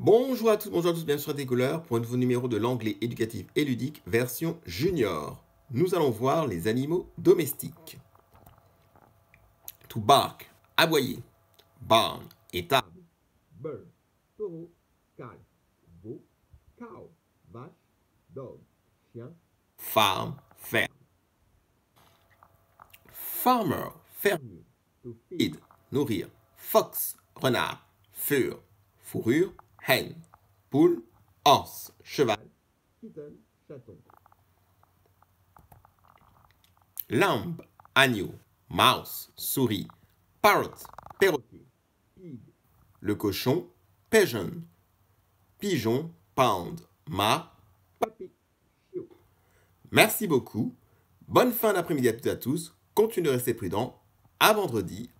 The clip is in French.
Bonjour à tous, bonjour à tous, bien sûr à des couleurs pour un nouveau numéro de l'anglais éducatif et ludique version junior. Nous allons voir les animaux domestiques. To bark, aboyer. Barn, étable. Bird, taureau, caille. Veau, cow. Vache, dog. Chien, farm, ferme. Farmer, fermier. To feed, nourrir. Fox, renard. Fur, fourrure. Hen, poule. Horse, cheval. Kitten, chaton. Lambe, agneau. Mouse, souris. Parrot, perroquet. Pig, le cochon. Pigeon, pigeon. Pound, ma. Papy, chiot. Merci beaucoup. Bonne fin d'après-midi à toutes et à tous. Continuez de rester prudents. À vendredi